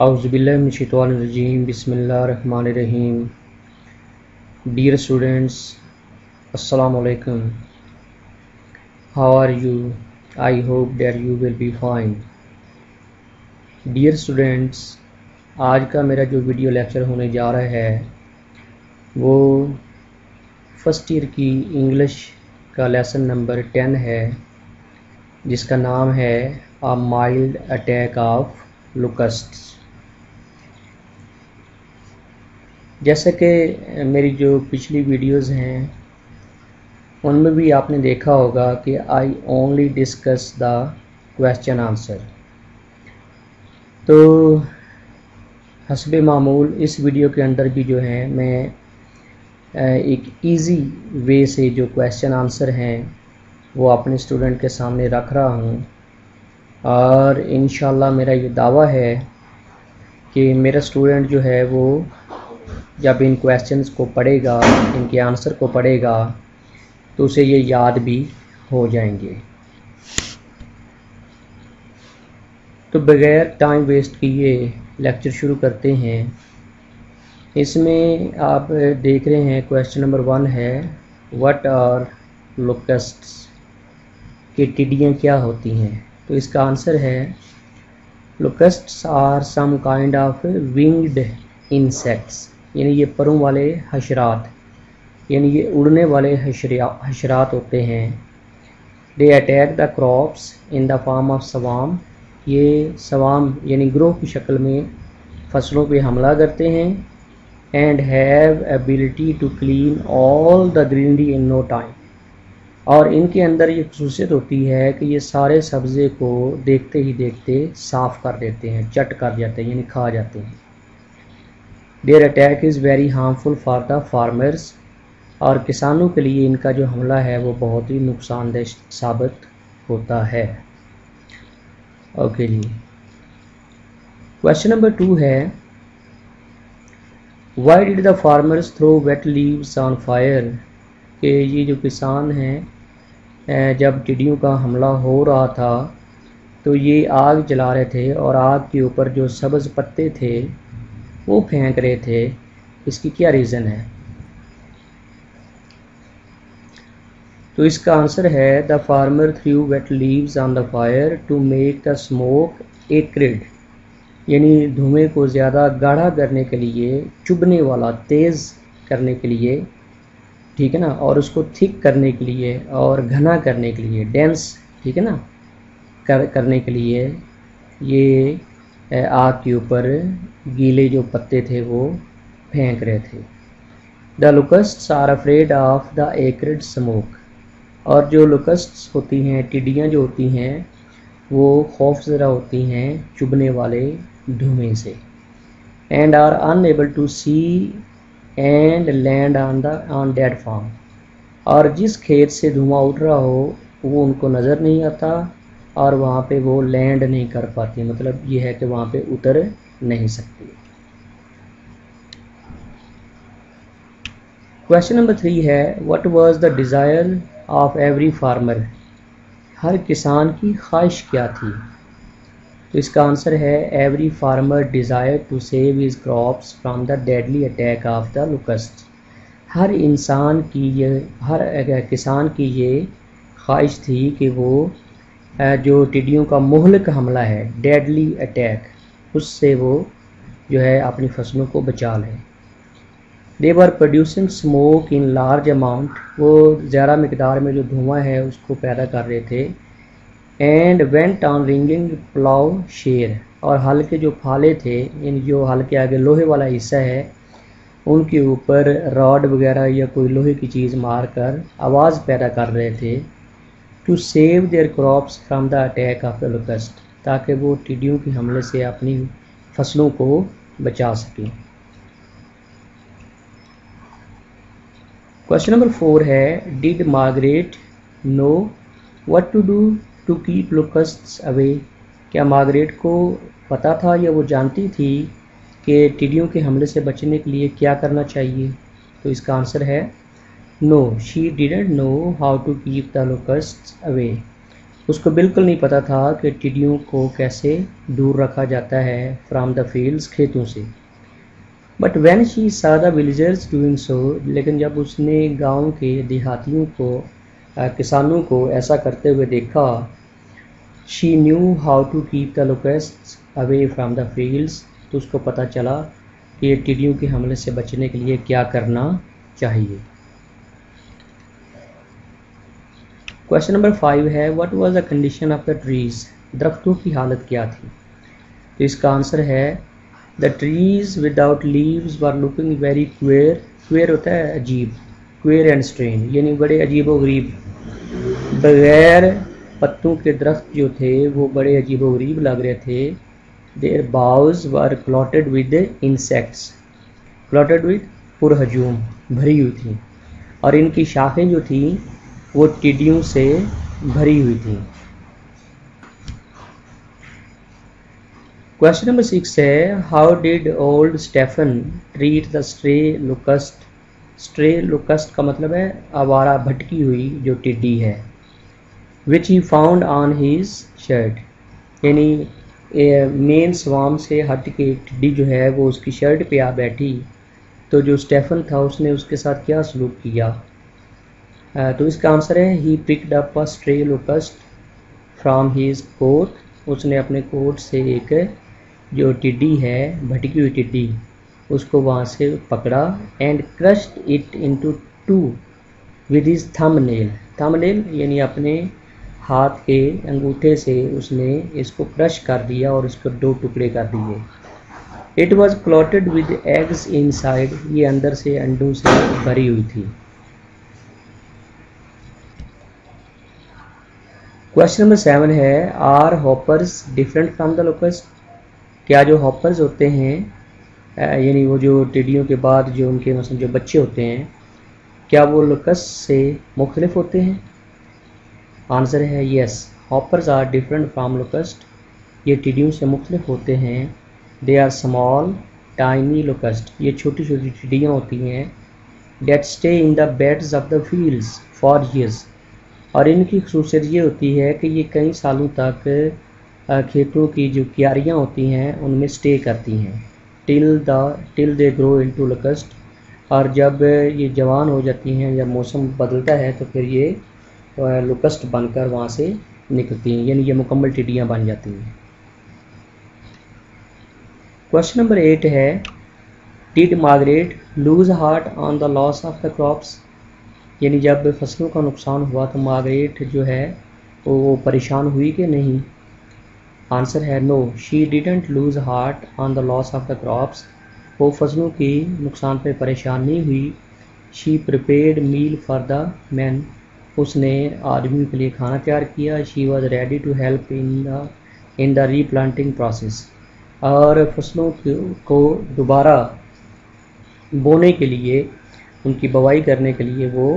اعوذ باللہ من الشیطان الرجیم، بسم اللہ الرحمن الرحیم۔ ڈیئر اسٹوڈنٹس السلام علیکم۔ How are you I hope that you will be fine dear students آج کا میرا جو ویڈیو لیکچر ہونے جا رہا ہے، وہ فرسٹ ایئر کی انگلش کا لیسن نمبر ٹین ہے، جس کا نام ہے a mild attack of locusts جیسا کہ میری جو پچھلی ویڈیوز ہیں، ان میں بھی آپ نے دیکھا ہوگا کہ I only discuss the question answer تو حسب معمول اس ویڈیو کے اندر بھی جو ہے میں ایک ایزی وے سے جو کوشچن آنسر ہیں، وہ اپنے اسٹوڈنٹ کے سامنے رکھ رہا ہوں۔ اور انشاءاللہ میرا یہ دعویٰ ہے کہ میرا اسٹوڈنٹ جو ہے، وہ جب ان کویشچنس کو پڑھے گا، ان کے آنسر کو پڑھے گا، تو اسے یہ یاد بھی ہو جائیں گے۔ تو بغیر ٹائم ویسٹ کیے لیکچر شروع کرتے ہیں۔ اس میں آپ دیکھ رہے ہیں کویشچن نمبر ون ہے وٹ آر لوکسٹس کہ ٹڈیاں کیا ہوتی ہیں؟ تو اس کا آنسر ہے locusts are some kind of winged insects یعنی یہ پروں والے حشرات یعنی یہ اڑنے والے حشرات ہوتے ہیں۔ They attack the crops in the form of swarm یہ سوام یعنی گروہ کی شکل میں فصلوں پہ حملہ کرتے ہیں and have ability to clean all the greenery in no time اور ان کے اندر یہ خصوصیت ہوتی ہے کہ یہ سارے سبزے کو دیکھتے ہی دیکھتے صاف کر دیتے ہیں، چٹ کر جاتے ہیں یعنی کھا جاتے ہیں۔ Their attack is very harmful for the farmers اور کسانوں کے لیے ان کا جو حملہ ہے وہ بہت ہی نقصان دہ ثابت ہوتا ہے۔ اوکے جی۔ کوشچن نمبر ٹو ہے۔ Why did the farmers throw wet leaves on fire کہ یہ جو کسان ہیں جب ٹڈیوں کا حملہ ہو رہا تھا تو یہ آگ جلا رہے تھے اور آگ کے اوپر جو سبز پتے تھے وہ پھینک رہے تھے، اس کی کیا ریزن ہے؟ تو اس کا آنسر ہے the farmer threw wet leaves on the fire to make the smoke acrid یعنی دھوئیں کو زیادہ گاڑھا کرنے کے لیے، چبھنے والا، تیز کرنے کے لیے، ٹھیک ہے نا؟ اور اس کو تھک کرنے کے لیے اور گھنا کرنے کے لیے ڈینس ٹھیک ہے نا؟ کرنے کے لیے یہ آگ کے اوپر گیلے جو پتے تھے وہ پھینک رہے تھے۔ The locust are afraid of the acrid smoke اور جو لوکسٹ ہوتی ہیں، ٹڈیاں جو ہوتی ہیں، وہ خوف زدہ ہوتی ہیں چبھنے والے دھوئیں سے۔ And are unable to see and land on the on did farm اور جس کھیت سے دھواں اٹھ رہا ہو، وہ ان کو نظر نہیں آتا۔ اور وہاں پہ وہ لینڈ نہیں کر پاتی مطلب یہ ہے کہ وہاں پہ اتر نہیں سکتی۔ کوشچن نمبر تھری ہے what was the desire of every farmer ہر کسان کی خواہش کیا تھی؟ تو اس کا آنسر ہے every farmer desire to save his crops from the deadly attack of the locust ہر انسان کی یہ، ہر کسان کی یہ خواہش تھی کہ وہ جو ٹڈیوں کا مہلک حملہ ہے ڈیڈلی اٹیک اس سے وہ جو ہے اپنی فصلوں کو بچا لیں they are producing smoke in large amount وہ زیادہ مقدار میں جو دھواں ہے، اس کو پیدا کر رہے تھے۔ And went on ringing plough share اور ہل کے جو پھالے تھے ان جو ہل کے آگے لوہے والا حصہ ہے، ان کے اوپر راڈ وغیرہ یا کوئی لوہے کی چیز مار کر آواز پیدا کر رہے تھے۔ To save their crops from the attack of the locust تاکہ وہ ٹڈیوں کے حملے سے اپنی فصلوں کو بچا سکیں۔ کوشچن نمبر فور ہے did Margaret know what to do to keep locust away کیا مارگریٹ کو پتا تھا یا وہ جانتی تھی کہ ٹڈیوں کے حملے سے بچنے کے لیے کیا کرنا چاہیے؟ تو اس کا آنسر ہے no she didn't know how to keep the locust away اس کو بالکل نہیں پتا تھا کہ ٹڈیوں کو کیسے دور رکھا جاتا ہے فرام دا فیلڈس کھیتوں سے بٹ وین شی سادہ ولیجرز ڈوئنگ سو لیکن جب اس نے گاؤں کے دیہاتیوں کو کسانوں کو ایسا کرتے ہوئے دیکھا she knew how to keep the locust away from the fields تو اس کو پتہ چلا کہ یہ ٹڈیوں کے حملے سے بچنے کے لیے کیا کرنا چاہیے کوشچن نمبر فائیو ہے what was the condition of the trees درختوں کی حالت کیا تھی؟ تو اس کا آنسر ہے the trees without leaves were looking very queer queer ہوتا ہے عجیب. کوئر اینڈ اسٹرین یعنی بڑے عجیب و غریب. بغیر پتوں کے درخت جو تھے، وہ بڑے عجیب و غریب لگ رہے تھے. Their boughs were clotted with insects clotted with پر ہجوم بھری ہوئی تھیں. اور ان کی شاخیں جو تھیں وہ ٹڈیوں سے بھری ہوئی تھی۔ کوشچن نمبر سکس ہے how did old Stephen treat the stray locust stray locust کا مطلب ہے آوارہ بھٹکی ہوئی جو ٹڈی ہے which he found on his shirt یعنی مین سوام سے ہٹ کے ٹڈی جو ہے وہ اس کی شرٹ پہ آ بیٹھی۔ تو جو اسٹیفن تھا اس نے اس کے ساتھ کیا سلوک کیا؟ Uh, تو اس کا آنسر ہے he picked up stray locust from his coat اس نے اپنے کوٹ سے ایک جو ٹڈی ہے، بھٹکی ہوئی ٹڈی، اس کو وہاں سے پکڑا and crushed it into two with his thumbnail thumbnail یعنی اپنے ہاتھ کے انگوٹھے سے اس نے اس کو کرش کر دیا اور اس کو دو ٹکڑے کر دیے۔ It was clotted with eggs inside یہ اندر سے انڈوں سے بھری ہوئی تھی۔ کوشچن نمبر سیون ہے are hoppers different from the locust کیا جو ہاپرز ہوتے ہیں یعنی وہ جو ٹیڈیوں کے بعد جو ان کے مثلا جو بچے ہوتے ہیں کیا وہ لوکس سے مختلف ہوتے ہیں آنسر ہے yes hoppers are different from locust یہ ٹیڈیوں سے مختلف ہوتے ہیں they are small tiny locust یہ چھوٹی چھوٹی ٹڈیاں ہوتی ہیں that stay in the beds of the fields for years اور ان کی خصوصیت یہ ہوتی ہے کہ یہ کئی سالوں تک کھیتوں کی جو کیاریاں ہوتی ہیں، ان میں سٹے کرتی ہیں۔ ٹل دا ٹل دے گرو ان ٹو لکسٹ اور جب یہ جوان ہو جاتی ہیں یا موسم بدلتا ہے، تو پھر یہ لکسٹ بن کر وہاں سے نکلتی ہیں۔ یعنی یہ مکمل ٹڈیاں بن جاتی ہیں۔ کوشچن نمبر ایٹ ہے did Margaret lose heart on the loss of the crops یعنی جب فصلوں کا نقصان ہوا تو ماگریٹ جو ہے وہ پریشان ہوئی کہ نہیں؟ آنسر ہے no she didn't lose heart on the loss of the crops وہ فصلوں کی نقصان پہ پریشان نہیں ہوئی۔ شی پریپیڈ میل فار دا مین اس نے آدمی کے لیے کھانا تیار کیا۔ She was ready to help in the in the replanting process اور فصلوں کو دوبارہ بونے کے لیے ان کی بوائی کرنے کے لیے وہ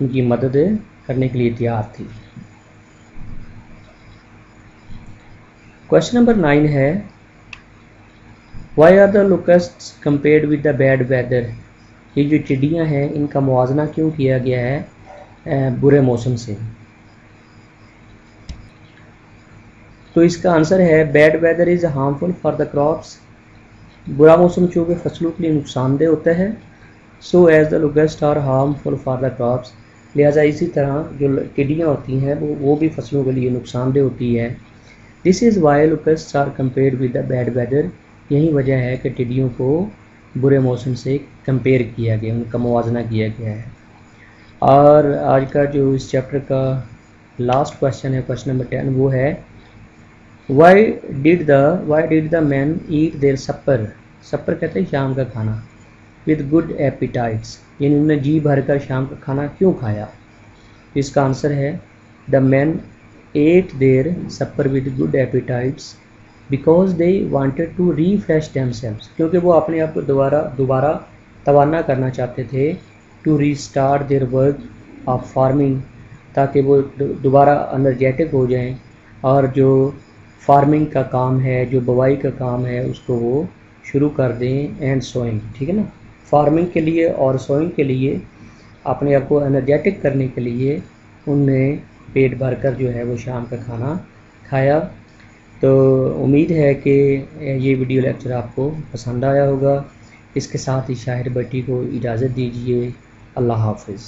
ان کی مدد کرنے کے لیے تیار تھی۔ کوشچن نمبر نائن ہے why are the locust compared with the bad weather یہ جو چڑیاں ہیں، ان کا موازنہ کیوں کیا گیا ہے؟ برے موسم سے۔ تو اس کا آنسر ہے bad weather is harmful for the crops برا موسم چونکہ فصلوں کے لیے نقصان دہ ہوتا ہے۔ So as the locust are harmful for the crops لہٰذا اسی طرح جو ٹڈیاں ہوتی ہیں، وہ وہ بھی فصلوں کے لیے نقصان دہ ہوتی ہے۔ This is why locust are compare with the bad weather یہی وجہ ہے کہ ٹڈیوں کو برے موسم سے کمپیئر کیا گیا، ان کا موازنہ کیا گیا ہے۔ اور آج کا جو اس چیپٹر کا لاسٹ کوشچن ہے کوشچن نمبر ٹین وہ ہے why did the why did the men ate their supper supper کہتے ہیں شام کا کھانا۔ ود گڈ ایپیٹائٹس یعنی انہوں نے جی بھر کر شام کا کھانا کیوں کھایا؟ اس کا آنسر ہے the men ate their supper with good appetites because they wanted to refresh themselves کیونکہ وہ اپنے آپ کو دوبارہ دوبارہ توانا کرنا چاہتے تھے to restart their work of farming تاکہ وہ دوبارہ انرجیٹک ہو جائیں اور جو فارمنگ کا کام ہے، جو بوائی کا کام ہے، اس کو وہ شروع کر دیں اینڈ سوئنگ ٹھیک ہے نا؟ فارمنگ کے لیے اور سوئنگ کے لیے، اپنے آپ کو انرجیٹک کرنے کے لیے ان نے پیٹ بھر کر جو ہے وہ شام کا کھانا کھایا۔ تو امید ہے کہ یہ ویڈیو لیکچر آپ کو پسند آیا ہوگا۔ اس کے ساتھ ہی شاہر بٹی کو اجازت دیجیے۔ اللہ حافظ۔